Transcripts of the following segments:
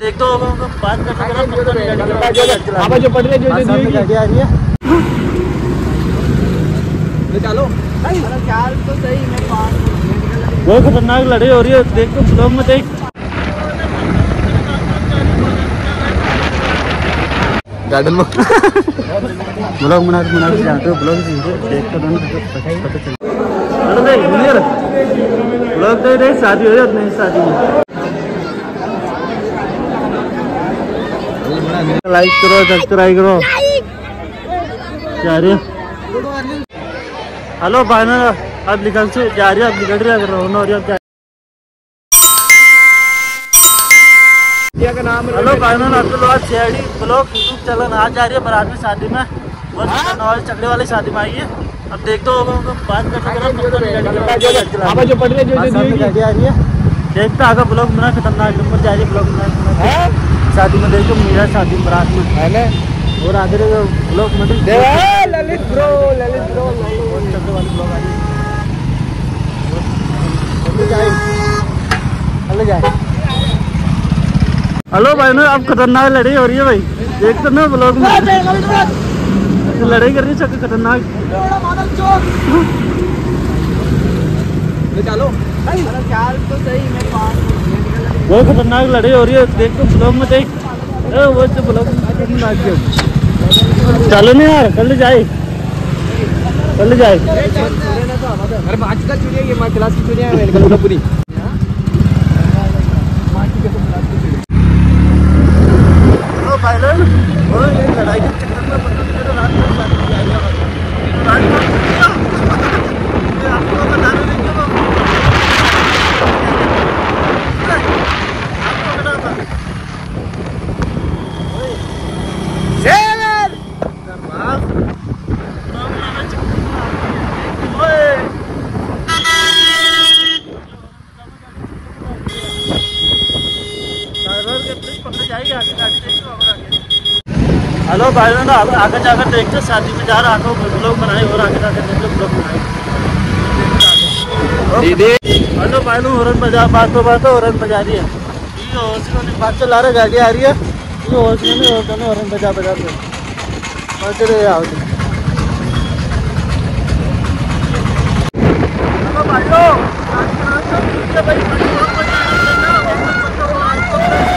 देख तो बात कर आप जो पढ़ रहे जो जो जो गाड़ी आ रही है चलो तो सही बहुत खतरनाक लड़ाई हो रही है देख तो ब्लॉग में देख। गार्डन में। ब्लॉग बना बना के जाते हो ब्लॉग देख कर दोनों पता चल ब्लॉग देख देख शादी हो रही है शादी में। लाइक करो सब्सक्राइब करो। जा रही हेलो भाई अब निकल से जा रही अब निकल रही है अगर हो रही है अब हेलो भाई Abdul CID blog YouTube channel आज जा रही है बारात में शादी में। बस नवाज़ चकड़े वाली शादी में आई है। अब देख तो बात करते आप जो पढ़ रहे जो जो जो आ रही है देखते आगे ब्लॉग बना खतरनाक नंबर जा रही है ब्लॉग बना है? शादी में देखो मेरा शादी बरात में है ना। और आगे ब्लॉग में ललित ब्रो ललित ब्रो वाली ब्लॉग आ रही चले जाए। हेलो भाई ना अब खतरनाक लड़ाई हो रही है भाई। देख तो ना ब्लॉग में लड़ाई कर रही है चक्कर खतरनाक। चलो चाल तो सही मैं पाँच बहुत खतरनाक लड़ाई हो रही है, देख तो ब्लॉग में देख। वो तो ब्लॉग में चलो नहीं यार, कल जाए। कल जाए। अरे आज का चुनिया क्लास की चुनिया पूरी ओ भाई लोग ओ ये लड़ाई के चक्कर में मतलब मेरे रात में शादी की आई है रात में ये आपको बताने नहीं क्यों आपको बता था शेर दरबार ओए ड्राइवर के प्लीज़ पकड़ जाइए आगे गाड़ी देखो और आगे हेलो भाई बहनों अब आगे जाकर देखते शादी में जा रहा आगे ब्लॉग बनाए और आगे जाकर देखते ब्लॉग बनाए दीदी। हेलो भाई लोग हॉर्न बजा बात तो बात हॉर्न बजा रही है। ये हॉस्पिटल में बात चला रहा गाड़ी आ रही है। ये हॉस्पिटल में होता है हॉर्न बजा बजा के बच रहे आओ हेलो भाई लोग आज का रास्ता ठीक है भाई हॉर्न बजा रहे हैं ना, हॉर्न बजा रहे हैं।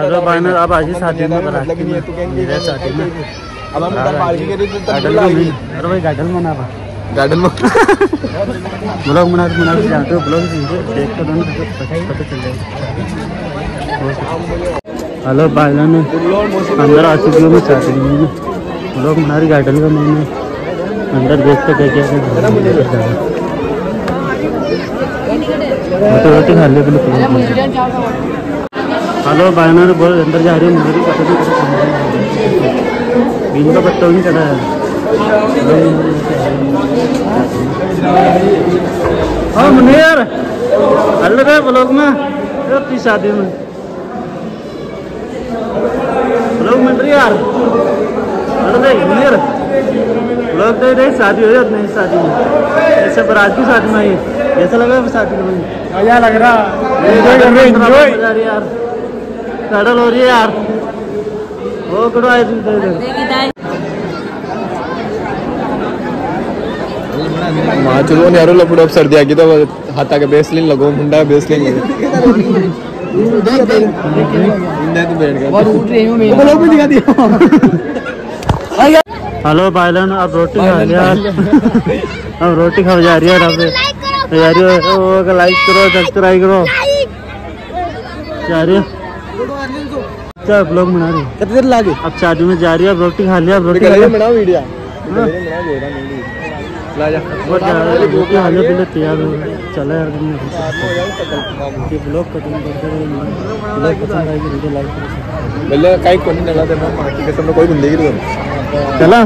हेलो भाई मैं अब आज शादी में बना मतलब है तू कहेंगे मेरा शादी में अब हम पार्टी करी तो गार्डन में अरे भाई गार्डन में बा। गार्डन में ब्लॉग बना बना के जाते हो ब्लॉग देख कर दोनों पता चल जाएगा। हेलो भाई ने अंदर आ चुकी हूँ मैं शादी में ब्लॉग बना रही गार्डन का मैंने। अंदर देखते क्या क्या तो रोटी खा ले हेलो ने बोल अंदर जा रही है पता नहीं रहा है बीन का पत्ता चढ़ा है हाँ मुनीर हल्ले रे ब्लॉग में अपनी शादी में ब्लॉग मिल रही यार देख मुनीर ब्लॉग देख देख शादी हो रही है नहीं शादी में ऐसे बारात की शादी में आई कैसा लगा शादी में मज़ा लग रहा एंजॉय कर रहे एंजॉय रही है यार पैडल हो रही है यार वो करो आए तुम दे दे माँ चलो यारो लपड़ो अब सर्दी आ गई तो हाथा के बेसलिन लगो मुंडा बेसलिन लगो ब्लॉग में दिखा दिया हेलो भाईलान अब रोटी खा लिया अब रोटी खा जा रही है अब तैयारी हो लाइक करो सब्सक्राइब करो जा रही है क्या ब्लॉग बना रही है? कितनी देर लागे? अब शादी में जा रही है रोटी खा लिया रोटी खा लिया। बनाओ वीडियो निकल बनाओ जा। रोटी खा लिया पहले तैयार हो चला यार ये ब्लॉग ब्लॉग पसंद आएगी वीडियो लाइक करो। नळा त्यांना माहिती कसं कोई बंदी चला।